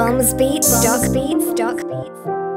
Bums beats, duck beats, duck beats.